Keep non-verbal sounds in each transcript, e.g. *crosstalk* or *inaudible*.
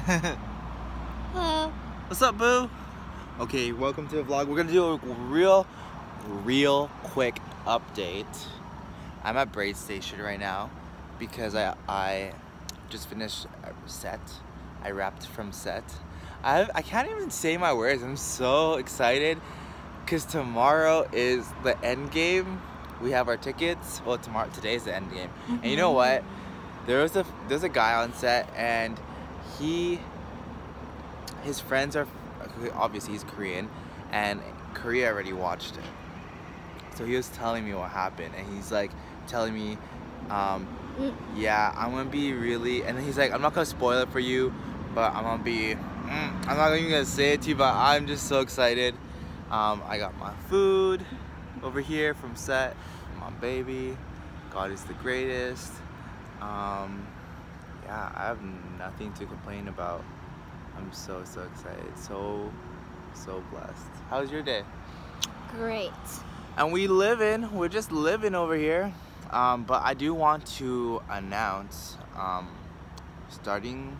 *laughs* What's up, boo? Okay, welcome to the vlog. We're gonna do a real, real quick update. I'm at Braid Station right now because I I just finished set. I wrapped from set. I I can't even say my words. I'm so excited because tomorrow is the end game. We have our tickets. Well, tomorrow today's the end game. Mm -hmm. And you know what? There was a there's a guy on set and he his friends are obviously he's Korean and Korea already watched it. So he was telling me what happened and he's like telling me um, yeah, I'm gonna be really and he's like I'm not gonna spoil it for you, but I'm gonna be mm, I'm not even gonna say it to you, but I'm just so excited. Um, I got my food over here from set, my baby. God is the greatest. Um, yeah, I have nothing to complain about. I'm so, so excited. So, so blessed. How's your day? Great. And we live in, we're just living over here. Um, but I do want to announce, um, starting,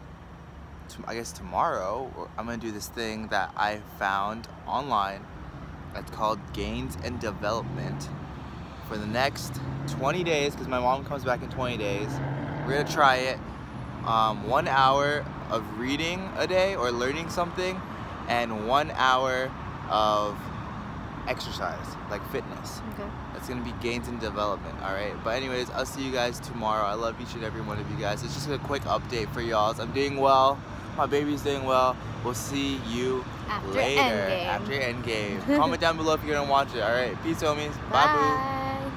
to, I guess tomorrow, I'm gonna do this thing that I found online. It's called Gains and Development. For the next 20 days, because my mom comes back in 20 days, we're gonna try it. Um, one hour of reading a day or learning something, and one hour of exercise, like fitness. Okay. It's gonna be gains and development, all right? But anyways, I'll see you guys tomorrow. I love each and every one of you guys. It's just a quick update for y'all. I'm doing well. My baby's doing well. We'll see you after later Endgame. after Endgame. *laughs* Comment down below if you're gonna watch it, all right? Peace, homies. Bye, Bye boo.